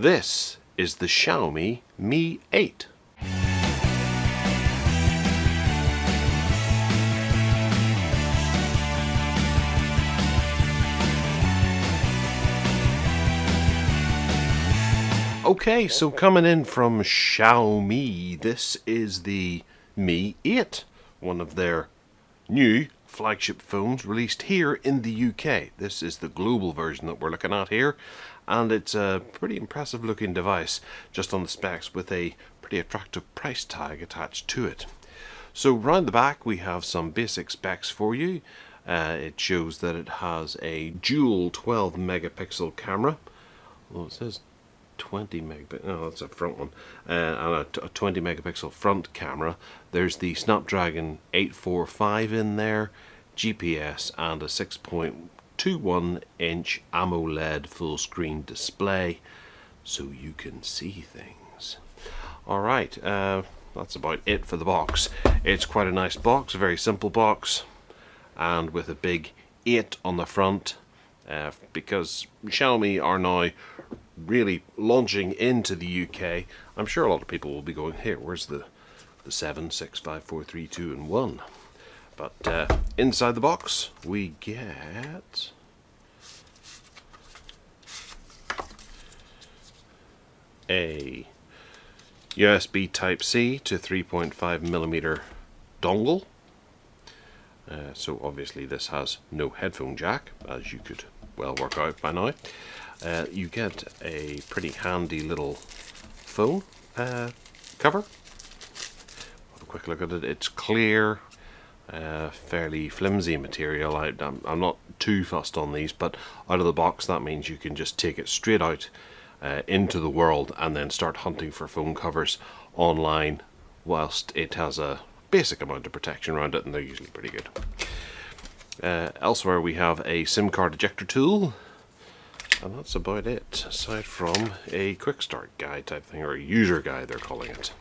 This is the Xiaomi Mi 8. Okay, so coming in from Xiaomi, this is the Mi 8, one of their new flagship phones released here in the UK. This is the global version that we're looking at here, and it's a pretty impressive looking device just on the specs with a pretty attractive price tag attached to it. So round the back we have some basic specs for you. Uh, it shows that it has a dual 12 megapixel camera. Well, it says 20 megapixel, no that's a front one, uh, and a, a 20 megapixel front camera. There's the Snapdragon 845 in there, GPS and a 6.21 inch AMOLED full screen display so you can see things. Alright, uh, that's about it for the box. It's quite a nice box, a very simple box and with a big 8 on the front uh, because Xiaomi are now really launching into the UK, I'm sure a lot of people will be going, here, where's the, the 7, 6, 5, 4, 3, 2, and 1? But uh, inside the box, we get... a USB Type-C to 3.5 millimeter dongle. Uh, so obviously this has no headphone jack, as you could well work out by now uh, you get a pretty handy little phone uh, cover. Have a quick look at it. It's clear, uh, fairly flimsy material. I, am I'm not too fussed on these, but out of the box that means you can just take it straight out uh, into the world and then start hunting for phone covers online whilst it has a basic amount of protection around it and they're usually pretty good. Uh, elsewhere we have a SIM card ejector tool and that's about it, aside from a quick start guide type thing, or a user guide they're calling it.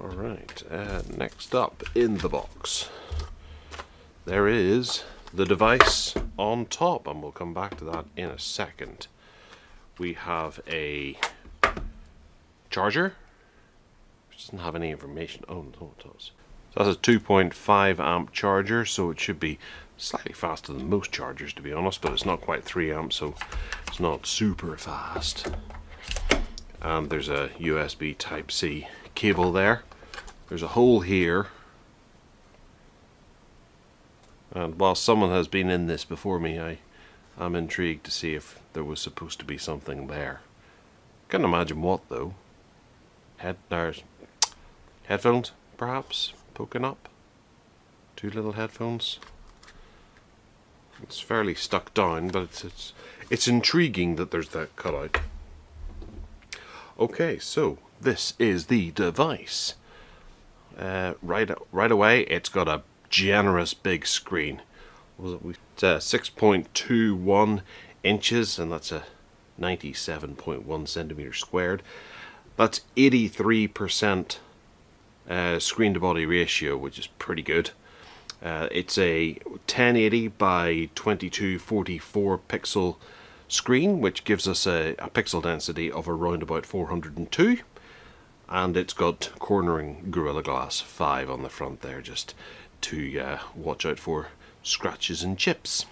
Alright, uh, next up in the box, there is the device on top, and we'll come back to that in a second. We have a charger, which doesn't have any information. Oh, no, it does. So that's a 2.5 amp charger, so it should be slightly faster than most chargers to be honest but it's not quite 3 amps so it's not super fast and there's a USB type C cable there. There's a hole here. And while someone has been in this before me I am intrigued to see if there was supposed to be something there. Can't imagine what though. Head there's headphones perhaps poking up. Two little headphones. It's fairly stuck down, but it's, it's, it's intriguing that there's that cutout. Okay, so this is the device. Uh, right, right away, it's got a generous big screen. Was it? Uh, 6.21 inches, and that's a 97.1 centimeters squared. That's 83% uh, screen to body ratio, which is pretty good. Uh, it's a 1080 by 2244 pixel screen which gives us a, a, pixel density of around about 402 and it's got Corning Gorilla Glass 5 on the front there just to uh, watch out for scratches and chips.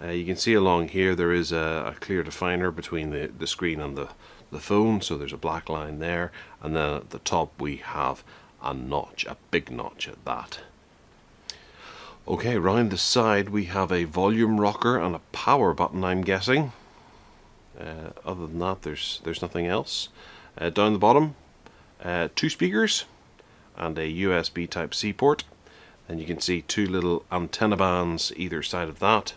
Uh, you can see along here there is a, a, clear definer between the, the screen and the, the phone so there's a black line there and then at the top we have a notch, a big notch at that. Okay, round the side we have a volume rocker and a power button I'm guessing. Uh, other than that there's there's nothing else. Uh, down the bottom uh, two speakers and a USB type C port. And you can see two little antenna bands either side of that.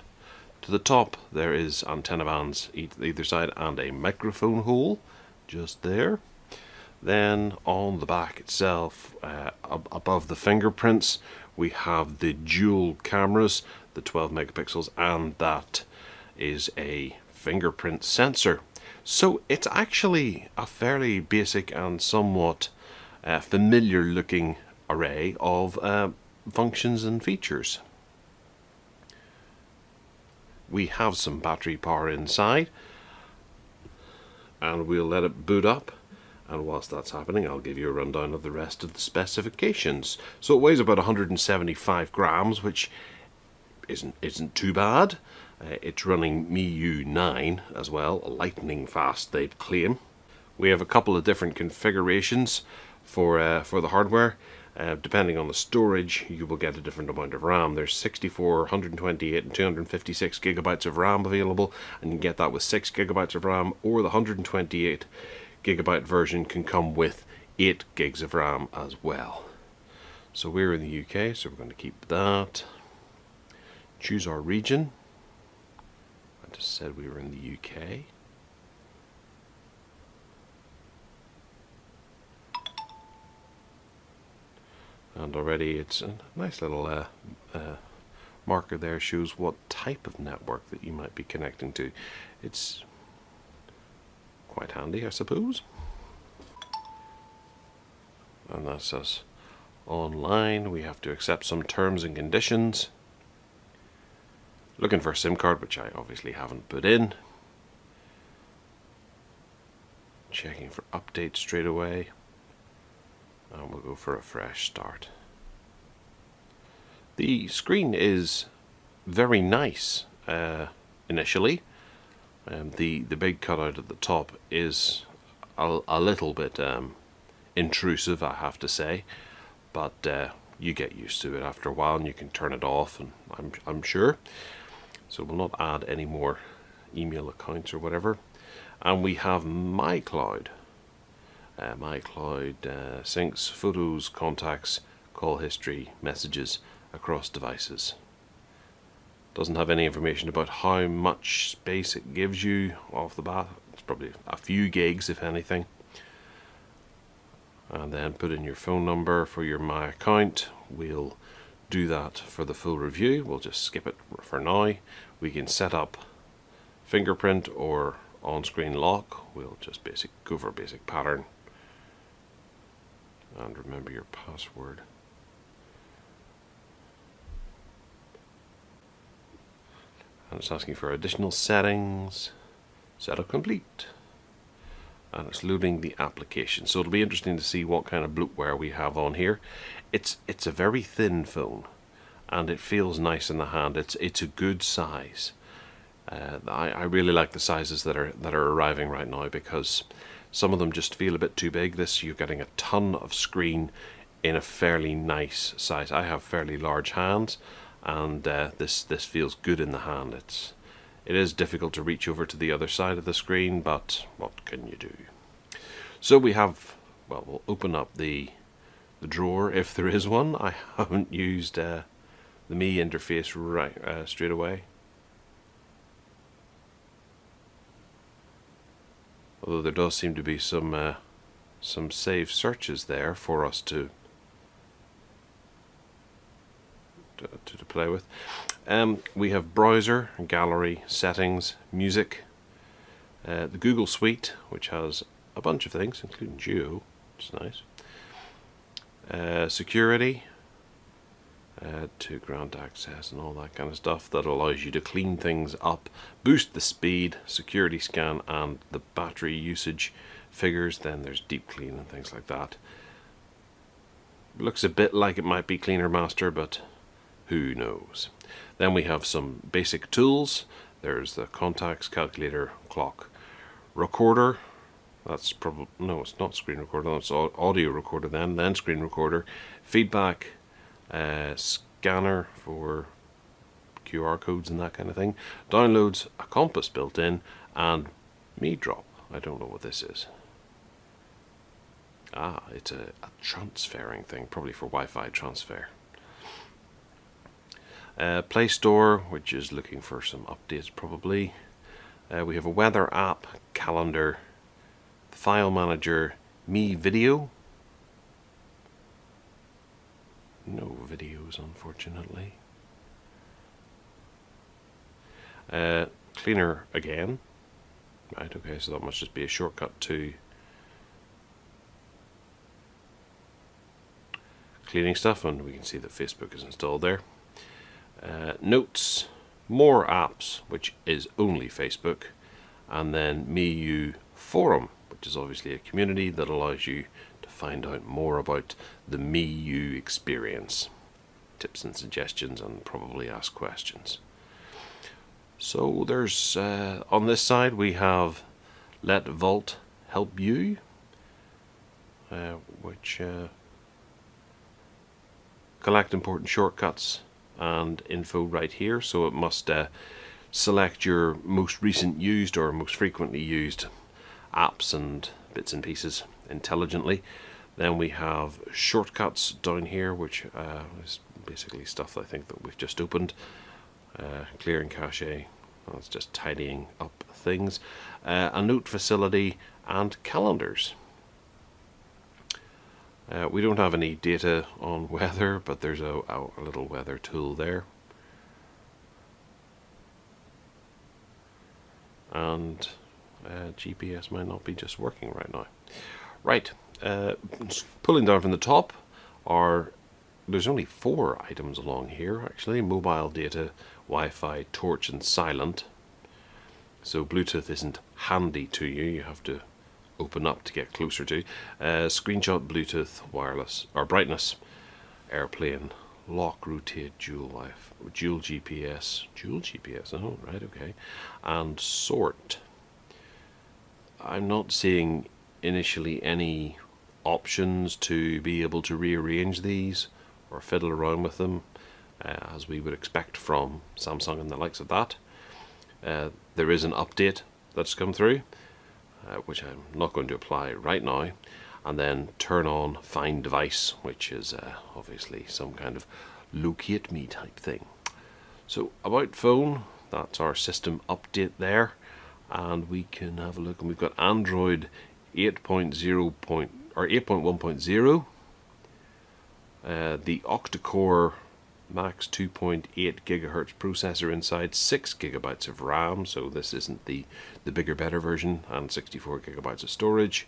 To the top there is antenna bands either side and a microphone hole just there. Then on the back itself, uh, above the fingerprints, we have the dual cameras, the 12 megapixels, and that is a fingerprint sensor. So it's actually a fairly basic and somewhat uh, familiar looking array of uh, functions and features. We have some battery power inside. and we'll let it boot up and whilst that's happening I'll give you a rundown of the rest of the specifications. So it weighs about 175 grams which isn't isn't too bad. Uh, it's running MIUI 9 as well, lightning fast they claim. We have a couple of different configurations for uh, for the hardware. Uh, depending on the storage, you will get a different amount of RAM. There's 64, 128, and 256 gigabytes of RAM available, and you can get that with 6 gigabytes of RAM, or the 128 gigabyte version can come with 8 gigs of RAM as well. So we're in the UK, so we're going to keep that. Choose our region. Just said we were in the UK. and already it's a nice little uh, uh, marker there shows what type of network that you might be connecting to. It's quite handy I suppose. And that says online we have to accept some terms and conditions looking for a SIM card which I obviously haven't put in checking for updates straight away and we'll go for a fresh start. The screen is very nice uh, initially. Um, the the big cutout at the top is a, a little bit um, intrusive, I have to say, but uh, you get used to it after a while, and you can turn it off. And I'm I'm sure. So we'll not add any more email accounts or whatever. And we have Mi Cloud uh, iCloud uh, syncs photos, contacts, call history, messages across devices. Doesn't have any information about how much space it gives you off the bat. It's probably a few gigs if anything. And then put in your phone number for your My account. We'll do that for the full review. We'll just skip it for now. We can set up fingerprint or on-screen lock. We'll just basic go for basic pattern and remember your password. And it's asking for additional settings. Setup complete. And it's loading the application. So it'll be interesting to see what kind of bloatware we have on here. It's it's a very thin phone and it feels nice in the hand. It's it's a good size. Uh, I, I really like the sizes that are that are arriving right now because some of them just feel a bit too big. This you're getting a ton of screen in a fairly nice size. I have fairly large hands, and uh, this this feels good in the hand. It's it is difficult to reach over to the other side of the screen, but what can you do? So we have well, we'll open up the the drawer if there is one. I haven't used uh, the Mi interface right uh, straight away. although there does seem to be some uh, some saved searches there for us to to, to play with. Um, we have browser, gallery, settings, music, uh, the Google Suite, which has a bunch of things, including Duo, which is nice. Uh, security, uh, to grant access and all that kind of stuff that allows you to clean things up, boost the speed, security scan and the battery usage figures. Then there's deep clean and things like that. Looks a bit like it might be Cleaner Master, but who knows. Then we have some basic tools. There's the contacts, calculator, clock, recorder. That's probably, no, it's not screen recorder, that's audio recorder then, then screen recorder, feedback, uh, scanner for QR codes and that kind of thing. Downloads a compass built in and Mi Drop. I don't know what this is. Ah, it's a, a transferring thing, probably for Wi-Fi transfer. Uh, Play Store, which is looking for some updates probably. Uh, we have a weather app, calendar, file manager, Mi Video, no videos unfortunately. Uh, cleaner again. Right, okay, so that must just be a shortcut to cleaning stuff and we can see that Facebook is installed there. Uh, notes, more apps, which is only Facebook, and then MIUI forum, is obviously a community that allows you to find out more about the MIUI experience, tips and suggestions, and probably ask questions. So there's uh, on this side we have Let Vault Help You, uh, which uh, collect important shortcuts and info right here. So it must uh, select your most recent used or most frequently used apps and bits and pieces intelligently. Then we have shortcuts down here, which uh, is basically stuff I think that we've just opened. Uh, clearing cache, it's just tidying up things. Uh, a note facility and calendars. Uh, we don't have any data on weather, but there's a, a little weather tool there. and uh, GPS might not be just working right now. Right, uh, pulling down from the top are there's only four items along here actually. Mobile data Wi-Fi torch and silent. So Bluetooth isn't handy to you. You have to open up to get closer to. Uh, screenshot Bluetooth wireless or brightness airplane lock rotate dual life dual GPS dual GPS oh right okay. And sort I'm not seeing initially any options to be able to rearrange these or fiddle around with them uh, as we would expect from Samsung and the likes of that. Uh, there is an update that's come through uh, which I'm not going to apply right now and then turn on find device which is uh, obviously some kind of locate me type thing. So about phone that's our system update there and we can have a look and we've got Android 8.0 point or 8.1.0 uh, the octa-core max 2.8 gigahertz processor inside 6 gigabytes of RAM so this isn't the the bigger better version and 64 gigabytes of storage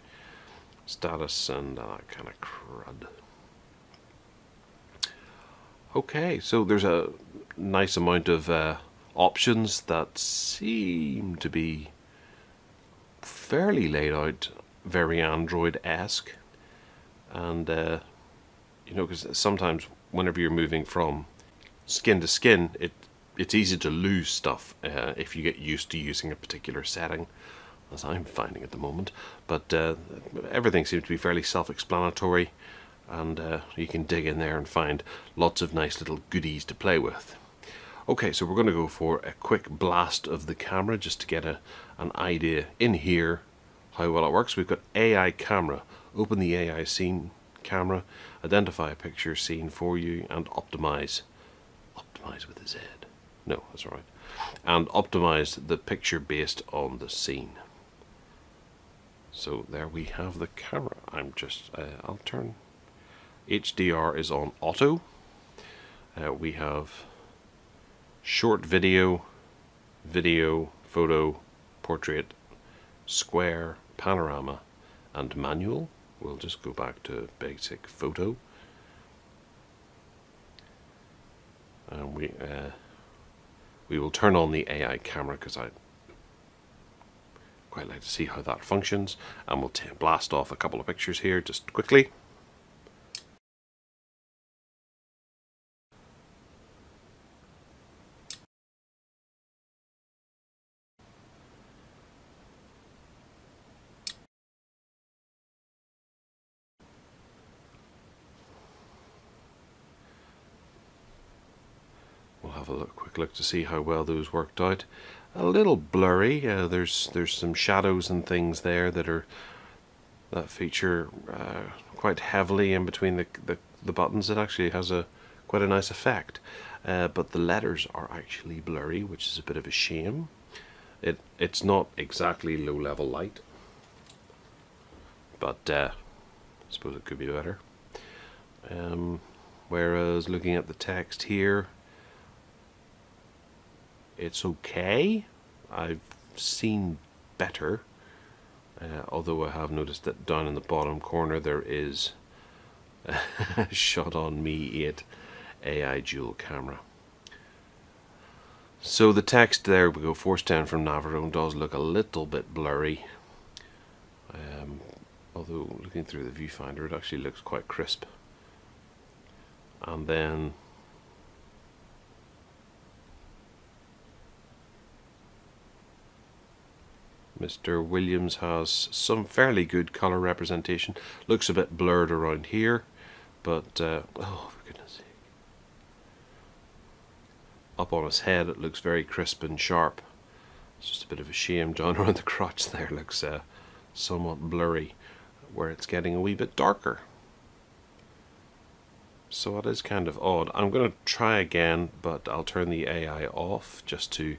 status and that kind of crud. Okay, so there's a nice amount of uh, options that seem to be fairly laid out, very Android-esque, and uh, you know, because sometimes whenever you're moving from skin to skin, it it's easy to lose stuff uh, if you get used to using a particular setting as I'm finding at the moment. But uh, everything seems to be fairly self-explanatory and uh, you can dig in there and find lots of nice little goodies to play with. Okay, so we're going to go for a quick blast of the camera just to get a, an idea in here how well it works. We've got AI camera. Open the AI scene camera, identify a picture scene for you and optimize. Optimize with a Z. No, that's alright. And optimize the picture based on the scene. So there we have the camera. I'm just, uh, I'll turn, HDR is on auto. Uh, we have short video, video, photo, portrait, square, panorama, and manual. We'll just go back to basic photo. And we, uh, we will turn on the AI camera because I quite like to see how that functions and we'll blast off a couple of pictures here just quickly. Have a look, quick look to see how well those worked out a little blurry. Uh, there's there's some shadows and things there that are that feature uh, quite heavily in between the, the, the buttons. It actually has a quite a nice effect. Uh, but the letters are actually blurry, which is a bit of a shame. It it's not exactly low level light, but uh, I suppose it could be better. Um, whereas looking at the text here, it's okay. I've seen better, uh, although I have noticed that down in the bottom corner there is a shot on Mi 8 AI dual camera. So the text there we go Force 10 from Navarone does look a little bit blurry although looking through the viewfinder it actually looks quite crisp and then Mr. Williams has some fairly good color representation looks a bit blurred around here but uh, oh for goodness sake up on his head it looks very crisp and sharp it's just a bit of a shame down around the crotch there looks uh, somewhat blurry where it's getting a wee bit darker. So it is kind of odd. I'm going to try again, but I'll turn the AI off just to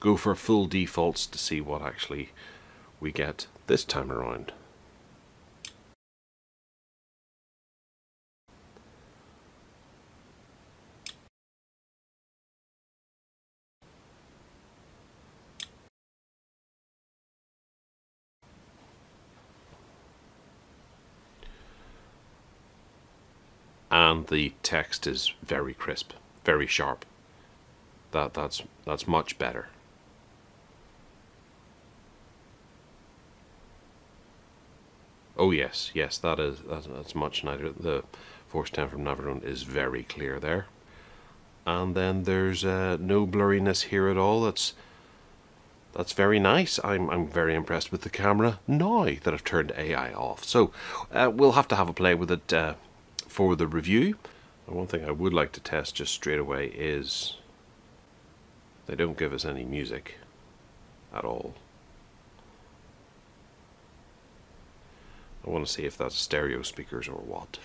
go for full defaults to see what actually we get this time around. and the text is very crisp, very sharp. That that's that's much better. Oh yes, yes, that is that's, that's much nicer. The Force 10 from Navarone is very clear there. And then there's uh, no blurriness here at all. That's that's very nice. I'm, I'm very impressed with the camera now that I've turned AI off. So uh, we'll have to have a play with it uh, for the review. And one thing I would like to test just straight away is they don't give us any music at all. I want to see if that's stereo speakers or what.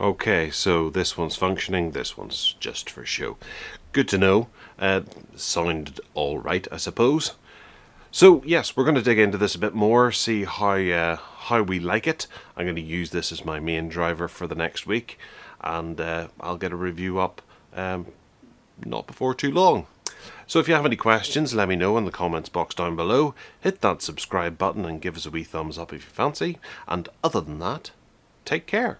Okay, so this one's functioning, this one's just for show. Good to know. Uh, sounded alright, I suppose. So, yes, we're going to dig into this a bit more, see how, uh, how we like it. I'm going to use this as my main driver for the next week, and uh, I'll get a review up um, not before too long. So if you have any questions, let me know in the comments box down below. Hit that subscribe button and give us a wee thumbs up if you fancy. And other than that, take care.